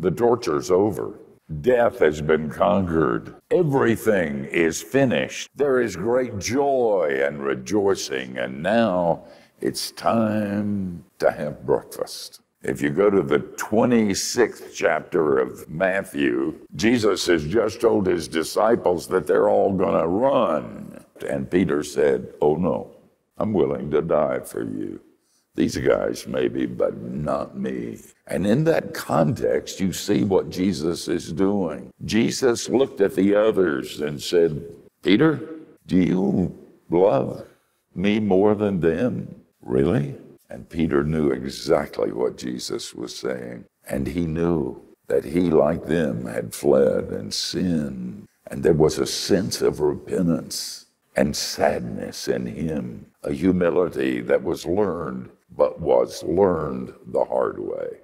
The torture's over. Death has been conquered. Everything is finished. There is great joy and rejoicing. And now it's time to have breakfast. If you go to the 26th chapter of Matthew, Jesus has just told his disciples that they're all going to run. And Peter said, Oh no, I'm willing to die for you. These guys, maybe, but not me. And in that context, you see what Jesus is doing. Jesus looked at the others and said, Peter, do you love me more than them? Really? And Peter knew exactly what Jesus was saying. And he knew that he, like them, had fled and sinned. And there was a sense of repentance and sadness in him, a humility that was learned, but was learned the hard way.